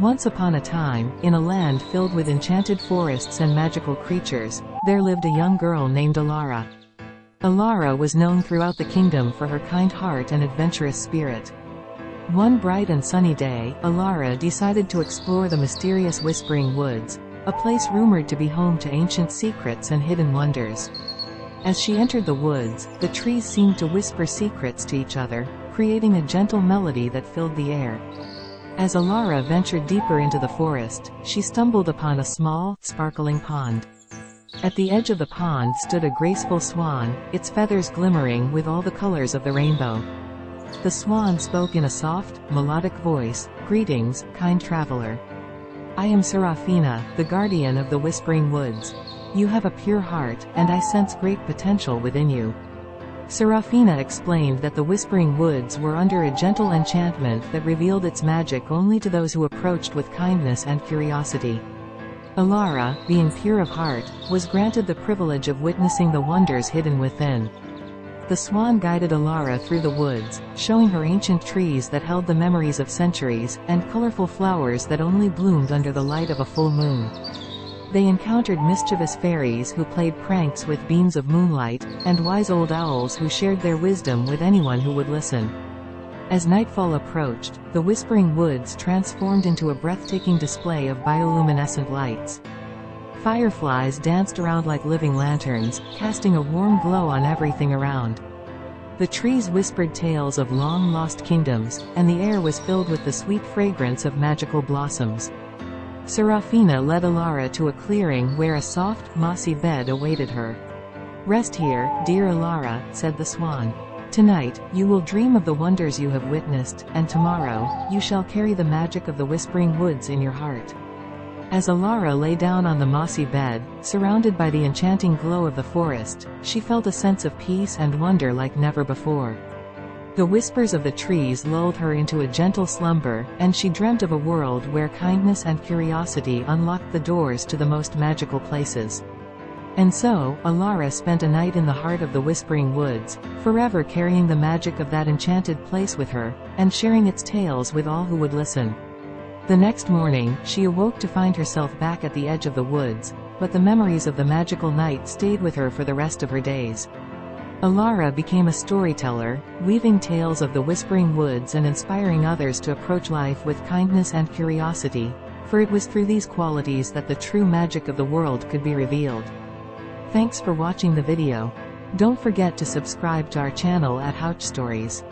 Once upon a time, in a land filled with enchanted forests and magical creatures, there lived a young girl named Elara. Elara was known throughout the kingdom for her kind heart and adventurous spirit. One bright and sunny day, Elara decided to explore the mysterious Whispering Woods, a place rumored to be home to ancient secrets and hidden wonders. As she entered the woods, the trees seemed to whisper secrets to each other, creating a gentle melody that filled the air. As Elara ventured deeper into the forest, she stumbled upon a small, sparkling pond. At the edge of the pond stood a graceful swan, its feathers glimmering with all the colors of the rainbow. The swan spoke in a soft, melodic voice, Greetings, kind traveler. I am Serafina, the guardian of the Whispering Woods. You have a pure heart, and I sense great potential within you. Serafina explained that the Whispering Woods were under a gentle enchantment that revealed its magic only to those who approached with kindness and curiosity. Elara, being pure of heart, was granted the privilege of witnessing the wonders hidden within. The swan guided Elara through the woods, showing her ancient trees that held the memories of centuries, and colorful flowers that only bloomed under the light of a full moon. They encountered mischievous fairies who played pranks with beams of moonlight, and wise old owls who shared their wisdom with anyone who would listen. As nightfall approached, the Whispering Woods transformed into a breathtaking display of bioluminescent lights. Fireflies danced around like living lanterns, casting a warm glow on everything around. The trees whispered tales of long-lost kingdoms, and the air was filled with the sweet fragrance of magical blossoms. Serafina led Elara to a clearing where a soft, mossy bed awaited her. Rest here, dear Elara, said the swan. Tonight, you will dream of the wonders you have witnessed, and tomorrow, you shall carry the magic of the Whispering Woods in your heart. As Elara lay down on the mossy bed, surrounded by the enchanting glow of the forest, she felt a sense of peace and wonder like never before. The whispers of the trees lulled her into a gentle slumber, and she dreamt of a world where kindness and curiosity unlocked the doors to the most magical places. And so, Elara spent a night in the heart of the Whispering Woods, forever carrying the magic of that enchanted place with her, and sharing its tales with all who would listen. The next morning, she awoke to find herself back at the edge of the woods, but the memories of the magical night stayed with her for the rest of her days. Elara became a storyteller, weaving tales of the Whispering Woods and inspiring others to approach life with kindness and curiosity, for it was through these qualities that the true magic of the world could be revealed. Thanks for watching the video. Don't forget to subscribe to our channel at Houch Stories.